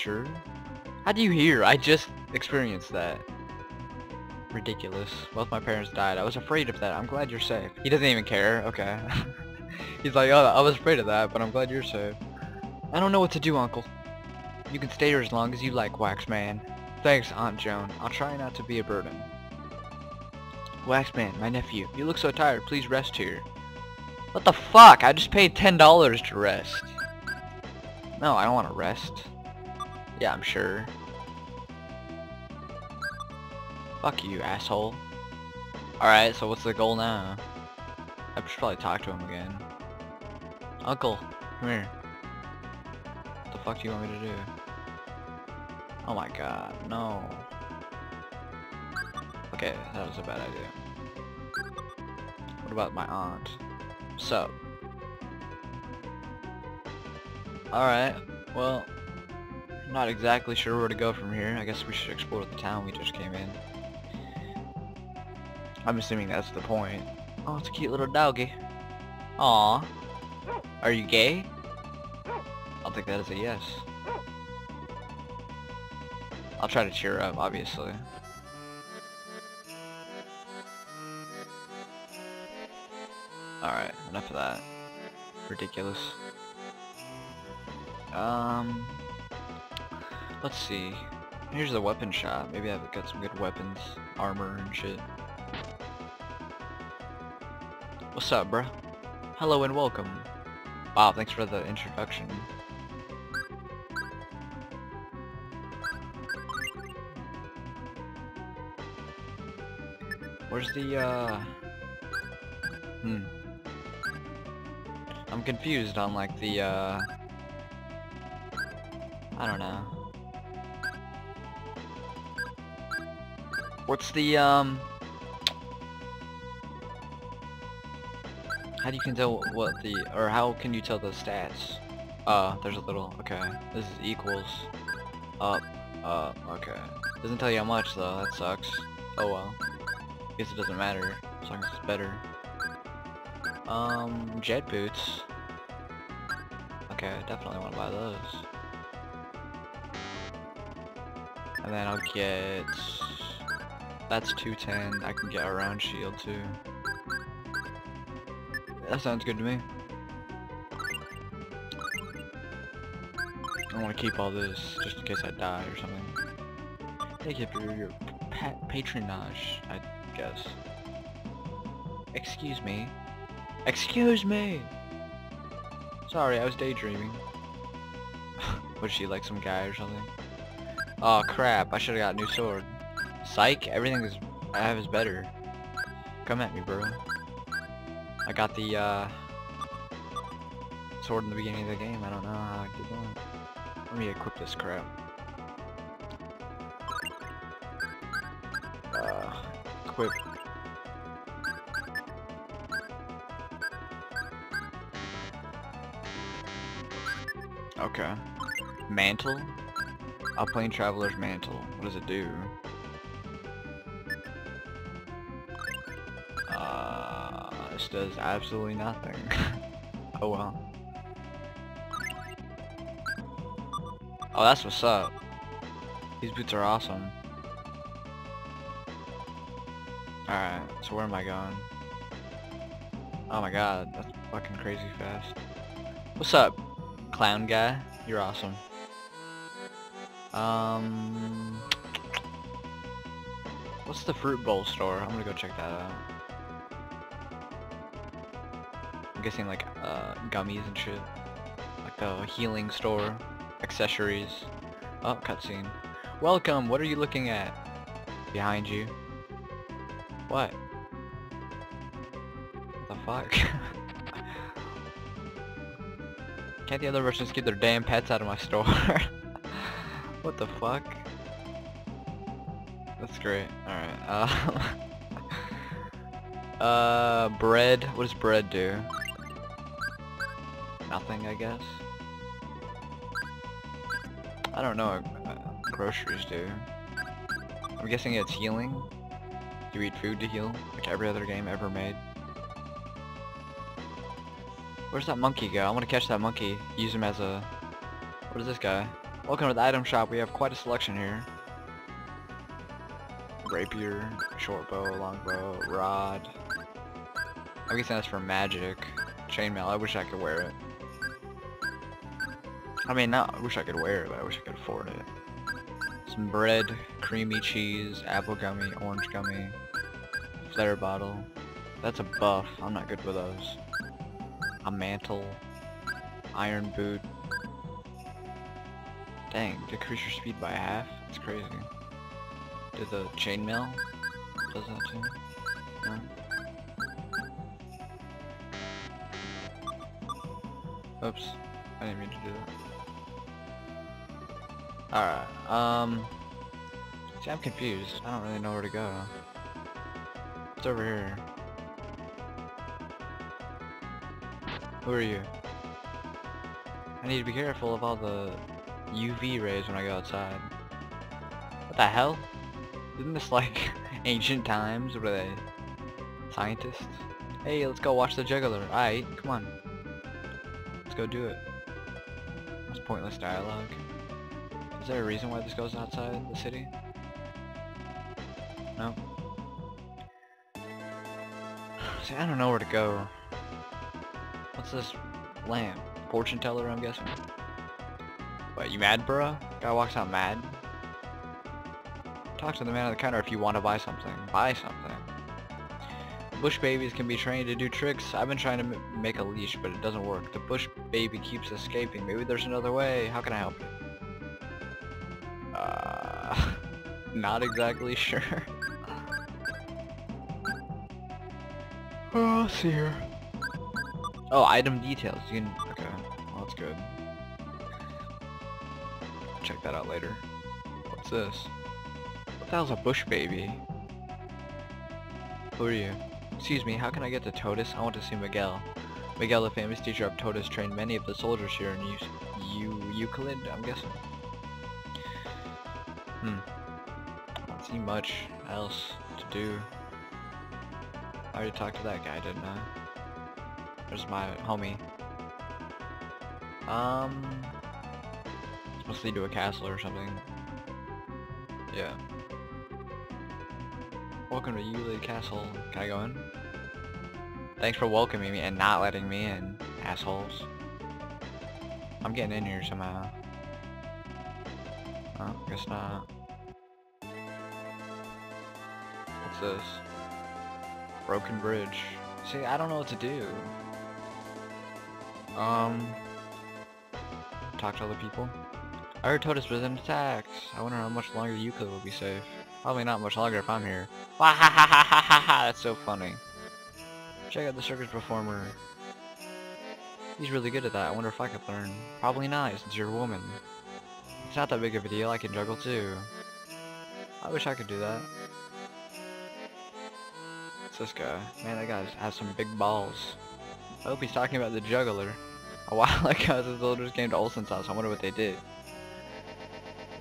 true. How do you hear? I just experienced that. Ridiculous. Both my parents died. I was afraid of that. I'm glad you're safe. He doesn't even care. Okay. He's like, oh, I was afraid of that, but I'm glad you're safe. I don't know what to do, Uncle. You can stay here as long as you like, Waxman. Thanks, Aunt Joan. I'll try not to be a burden. Waxman, my nephew. You look so tired. Please rest here. What the fuck? I just paid $10 to rest. No, I don't want to rest. Yeah, I'm sure. Fuck you, asshole. Alright, so what's the goal now? I should probably talk to him again. Uncle, come here. What the fuck do you want me to do? Oh my god, no. Okay, that was a bad idea. What about my aunt? So. Alright, well, I'm not exactly sure where to go from here. I guess we should explore the town we just came in. I'm assuming that's the point. Oh, it's a cute little doggy. Aw. Are you gay? I'll take that as a yes. I'll try to cheer up, obviously. Alright, enough of that. Ridiculous. Um, let's see. Here's the weapon shop. Maybe I've got some good weapons, armor and shit. What's up, bruh? Hello and welcome. Wow, thanks for the introduction. Where's the, uh... Hmm. I'm confused on, like, the, uh... I don't know. What's the, um... How do you can tell what the, or how can you tell the stats? Uh, there's a little, okay. This is equals, up, up, okay. Doesn't tell you how much though, that sucks. Oh well. Guess it doesn't matter, as long as it's better. Um, jet boots. Okay, I definitely want to buy those. And then I'll get... That's 210. I can get around shield too. That sounds good to me. I want to keep all this just in case I die or something. Thank you for your pa patronage, I guess. Excuse me. Excuse me! Sorry, I was daydreaming. Was she like some guy or something? Oh crap, I should've got a new sword. Psych, everything is I have is better. Come at me, bro. I got the uh, sword in the beginning of the game. I don't know how I did that. Let me equip this crap. Uh, equip. Okay. Mantle? Upplane Traveler's Mantle. What does it do? Does absolutely nothing. oh well. Oh, that's what's up. These boots are awesome. Alright, so where am I going? Oh my god, that's fucking crazy fast. What's up, clown guy? You're awesome. Um... What's the fruit bowl store? I'm gonna go check that out. I'm guessing like uh, gummies and shit. Like the healing store, accessories. Oh, cutscene. Welcome, what are you looking at? Behind you. What? The fuck? Can't the other Russians get their damn pets out of my store? what the fuck? That's great. Alright, uh... uh, bread. What does bread do? Nothing, I guess. I don't know uh, groceries do. I'm guessing it's healing. You eat food to heal, like every other game ever made. Where's that monkey go? I want to catch that monkey. Use him as a... What is this guy? Welcome to the item shop. We have quite a selection here. Rapier, short bow, long bow, rod. I'm guessing that's for magic. Chainmail, I wish I could wear it. I mean, not I wish I could wear it, but I wish I could afford it. Some bread, creamy cheese, apple gummy, orange gummy, flare bottle. That's a buff. I'm not good with those. A mantle, iron boot. Dang, decrease your speed by half? It's crazy. Did the chainmail does that too? No? Oops. I didn't mean to do that. Alright, um... See, I'm confused. I don't really know where to go. It's over here. Who are you? I need to be careful of all the UV rays when I go outside. What the hell? Isn't this like ancient times? Are they? Scientists? Hey, let's go watch the juggler. Alright, come on. Let's go do it. That's pointless dialogue. Is there a reason why this goes outside the city? No? See, I don't know where to go. What's this lamp? Fortune teller, I'm guessing? What, you mad, bro? Guy walks out mad? Talk to the man at the counter if you want to buy something. Buy something. Bush babies can be trained to do tricks. I've been trying to make a leash, but it doesn't work. The bush baby keeps escaping. Maybe there's another way. How can I help you? Not exactly sure. oh, let's see here. Oh, item details. You can. Okay, well, that's good. Check that out later. What's this? What the hell's a bush baby? Who are you? Excuse me, how can I get to Totus? I want to see Miguel. Miguel, the famous teacher of Totus, trained many of the soldiers here in U Euclid, I'm guessing. Hmm. See much else to do. I already talked to that guy, didn't I? There's my homie. Um... This must lead to a castle or something. Yeah. Welcome to Euclid Castle. Can I go in? Thanks for welcoming me and not letting me in, assholes. I'm getting in here somehow. Oh, guess not. This? Broken bridge. See, I don't know what to do. Um... Talk to other people. I heard Totus was in attacks. I wonder how much longer Euclid will be safe. Probably not much longer if I'm here. That's so funny. Check out the circus performer. He's really good at that. I wonder if I could learn. Probably not, since you're a woman. It's not that big of a deal. I can juggle too. I wish I could do that. This guy? Man, that guy has some big balls. I hope he's talking about the juggler. A while ago, the soldiers came to Olson's house. I wonder what they did.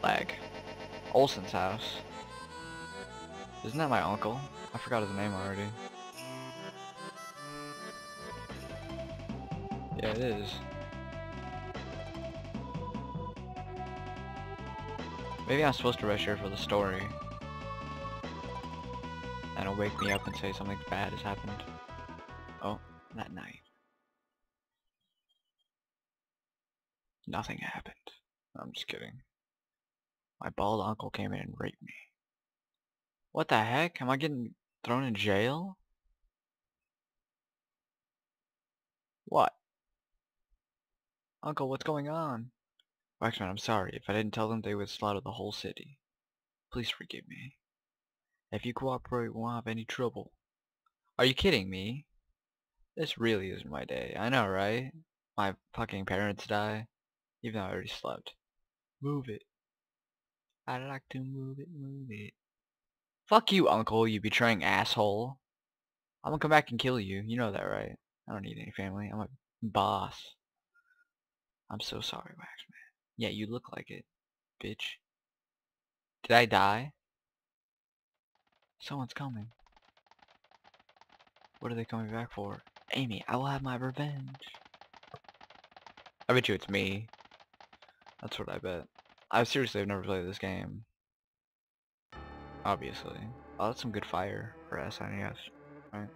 Lag. Olson's house. Isn't that my uncle? I forgot his name already. Yeah, it is. Maybe I'm supposed to rush here for the story. And it'll wake me up and say something bad has happened. Oh, that night. Nothing happened. I'm just kidding. My bald uncle came in and raped me. What the heck? Am I getting thrown in jail? What? Uncle, what's going on? Waxman, I'm sorry. If I didn't tell them, they would slaughter the whole city. Please forgive me. If you cooperate, we won't have any trouble. Are you kidding me? This really isn't my day. I know, right? My fucking parents die. Even though I already slept. Move it. I'd like to move it, move it. Fuck you, uncle, you betraying asshole. I'm gonna come back and kill you. You know that, right? I don't need any family. I'm a boss. I'm so sorry, Waxman. Yeah, you look like it, bitch. Did I die? Someone's coming. What are they coming back for? Amy, I will have my revenge. I bet you it's me. That's what I bet. I seriously have never played this game. Obviously. Oh, that's some good fire for SNES, right?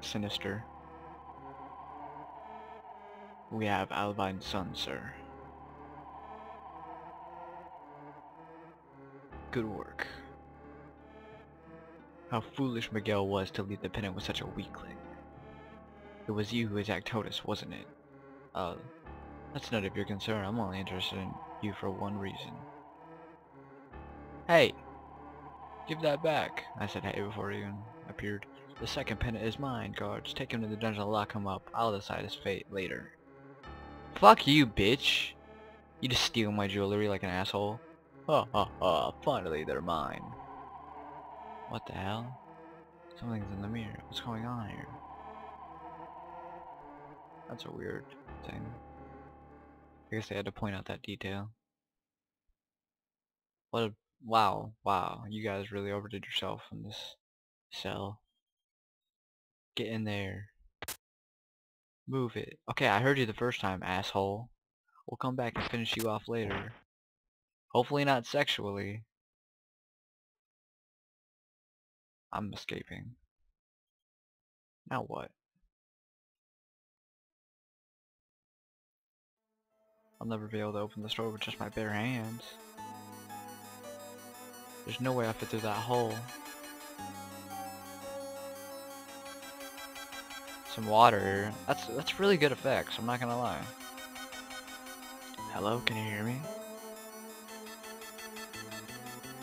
Sinister. We have Alvine son, sir. Good work. How foolish Miguel was to leave the pennant with such a weakling. It was you who attacked Totus, wasn't it? Uh, that's none of your concern. I'm only interested in you for one reason. Hey! Give that back! I said hey before he even appeared. The second pennant is mine, guards. Take him to the dungeon and lock him up. I'll decide his fate later. Fuck you, bitch! You just steal my jewelry like an asshole. Ha ha ha, finally they're mine. What the hell? Something's in the mirror. What's going on here? That's a weird thing. I guess they had to point out that detail. What a... Wow, wow. You guys really overdid yourself in this cell. Get in there. Move it. Okay, I heard you the first time, asshole. We'll come back and finish you off later. Hopefully not sexually. I'm escaping. Now what? I'll never be able to open this door with just my bare hands. There's no way I fit through that hole. Some water. That's that's really good effects, I'm not gonna lie. Hello, can you hear me?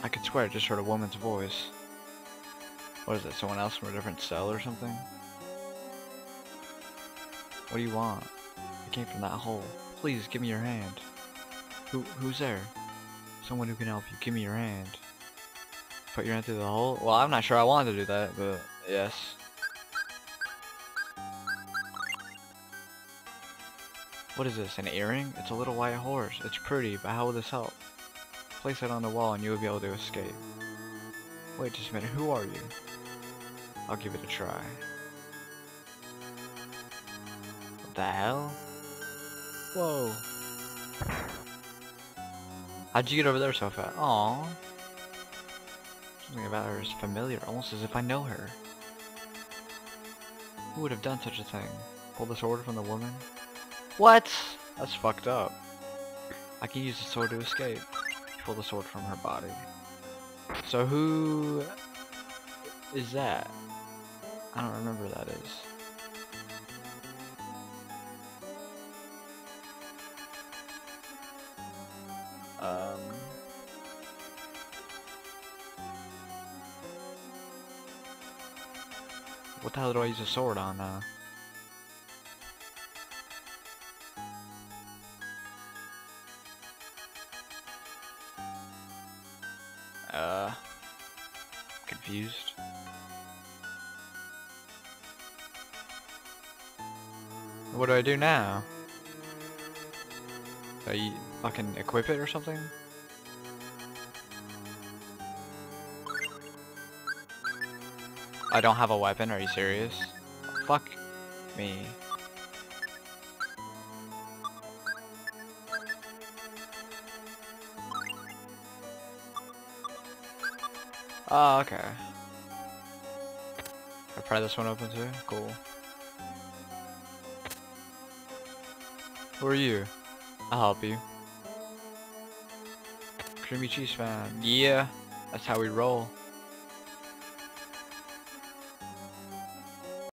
I could swear I just heard a woman's voice. What is it, someone else from a different cell or something? What do you want? I came from that hole. Please, give me your hand. Who, who's there? Someone who can help you. Give me your hand. Put your hand through the hole? Well, I'm not sure I wanted to do that, but yes. What is this, an earring? It's a little white horse. It's pretty, but how will this help? Place it on the wall and you will be able to escape. Wait just a minute, who are you? I'll give it a try. What the hell? Whoa. How'd you get over there so fast? Aww. Something about her is familiar, almost as if I know her. Who would have done such a thing? Pull the sword from the woman? What? That's fucked up. I can use the sword to escape. Pull the sword from her body. So who is that? I don't remember who that is. Um, what the hell do I use a sword on? Uh, confused. What do I do now? Do I fucking equip it or something? I don't have a weapon, are you serious? Fuck me. Oh, okay. I pry this one open too? Cool. Who are you? I'll help you. Creamy cheese fan. Yeah, that's how we roll.